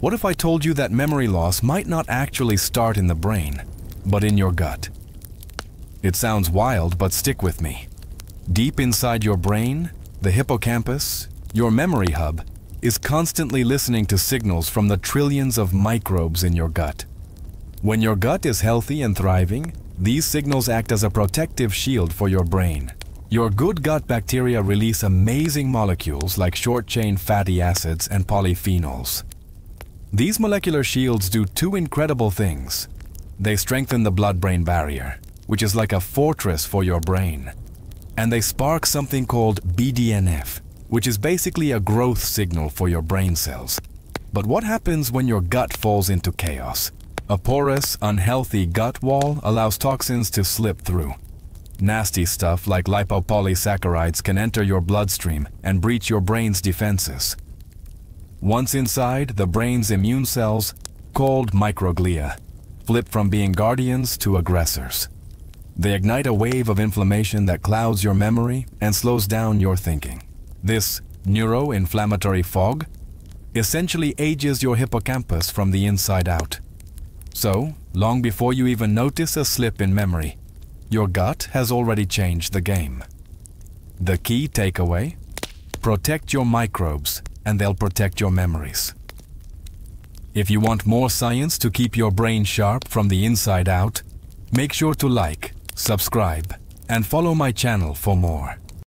What if I told you that memory loss might not actually start in the brain, but in your gut? It sounds wild, but stick with me. Deep inside your brain, the hippocampus, your memory hub, is constantly listening to signals from the trillions of microbes in your gut. When your gut is healthy and thriving, these signals act as a protective shield for your brain. Your good gut bacteria release amazing molecules like short-chain fatty acids and polyphenols. These molecular shields do two incredible things. They strengthen the blood-brain barrier, which is like a fortress for your brain. And they spark something called BDNF, which is basically a growth signal for your brain cells. But what happens when your gut falls into chaos? A porous, unhealthy gut wall allows toxins to slip through. Nasty stuff like lipopolysaccharides can enter your bloodstream and breach your brain's defenses. Once inside, the brain's immune cells, called microglia, flip from being guardians to aggressors. They ignite a wave of inflammation that clouds your memory and slows down your thinking. This neuroinflammatory fog essentially ages your hippocampus from the inside out. So, long before you even notice a slip in memory, your gut has already changed the game. The key takeaway? Protect your microbes and they'll protect your memories. If you want more science to keep your brain sharp from the inside out, make sure to like, subscribe, and follow my channel for more.